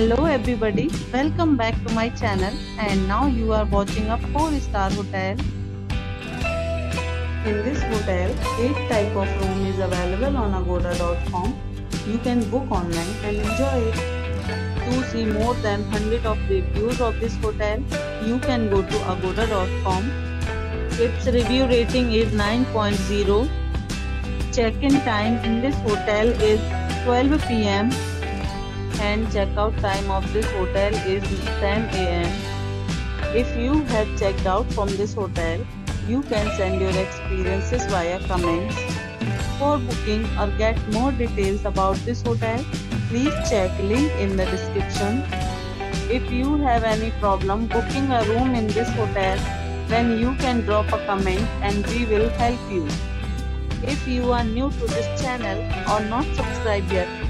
Hello everybody, welcome back to my channel and now you are watching a 4 star hotel. In this hotel, 8 type of room is available on agoda.com. You can book online and enjoy it. To see more than 100 of reviews of this hotel, you can go to agoda.com. Its review rating is 9.0. Check-in time in this hotel is 12 pm and checkout time of this hotel is 10 am. If you have checked out from this hotel, you can send your experiences via comments. For booking or get more details about this hotel, please check link in the description. If you have any problem booking a room in this hotel, then you can drop a comment and we will help you. If you are new to this channel or not subscribed yet,